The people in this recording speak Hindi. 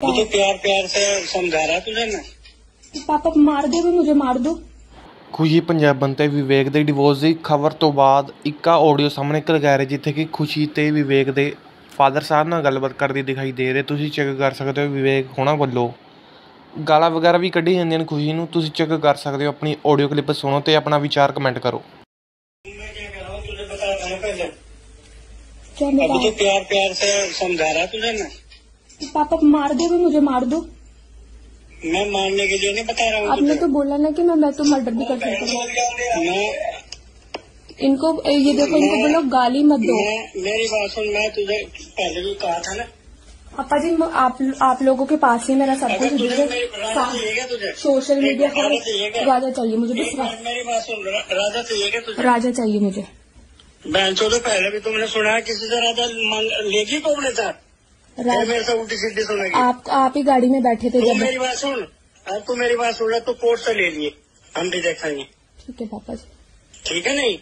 मुझे प्यार प्यार से समझा रहा तुझे मैं पापा मार दे भी मुझे मार दो ਖੁਸ਼ੀ ਪੰਜਾਬਣ ਤੇ ਵਿਵੇਕ ਦੇ ਡਿਵੋਰਸ ਦੀ ਖਬਰ ਤੋਂ ਬਾਅਦ ਇੱਕਾ ਆਡੀਓ ਸਾਹਮਣੇ ਨਿਕਲ ਗਿਆ ਹੈ ਜਿੱਥੇ ਕਿ ਖੁਸ਼ੀ ਤੇ ਵਿਵੇਕ ਦੇ ਫਾਦਰ ਸਾਹਿਬ ਨਾਲ ਗੱਲਬਾਤ ਕਰਦੀ ਦਿਖਾਈ ਦੇ ਰਹੇ ਤੁਸੀਂ ਚੈੱਕ ਕਰ ਸਕਦੇ ਹੋ ਵਿਵੇਕ ਹੋਣਾ ਵੱਲੋਂ ਗਾਲਾਂ ਵਗੈਰਾ ਵੀ ਕੱਢੀ ਜਾਂਦੀਆਂ ਨੇ ਖੁਸ਼ੀ ਨੂੰ ਤੁਸੀਂ ਚੈੱਕ ਕਰ ਸਕਦੇ ਹੋ ਆਪਣੀ ਆਡੀਓ ਕਲਿੱਪ ਸੁਣੋ ਤੇ ਆਪਣਾ ਵਿਚਾਰ ਕਮੈਂਟ ਕਰੋ मैं क्या कर रहा हूँ तुझे बता रहा हूँ पहले क्या अब मेरा मुझे प्यार प्यार से समझा रहा तुझे मैं पापा मार दे मुझे मार दो। मैं मारने के लिए नहीं बता रहा हूँ आपने तो बोला ना कि मैं मैं तो मर्डर भी कर सकता हूँ। इनको ये देखो इनको बोलो गाली मत दो। मेरी बात सुन मैं तुझे पहले भी कहा था ना। पापा जी आप आप लोगों के पास ही मेरा सब कुछ तुझे सोशल मीडिया पर राजा चाहिए मुझे बस मेरी बात सुन राजा चाहिए तुझे? राजा चाहिए मुझे। बहन तो पहले भी तुमने सुना है किसी से राजा लेगी तो अपने साथ आप आप ही गाड़ी में बैठे थे जब मेरी बात सुन। अब तू मेरी बात सुन रहा तो कोर्ट से ले लिए। हम भी देखेंगे ठीक है पापा जी। ठीक है नहीं?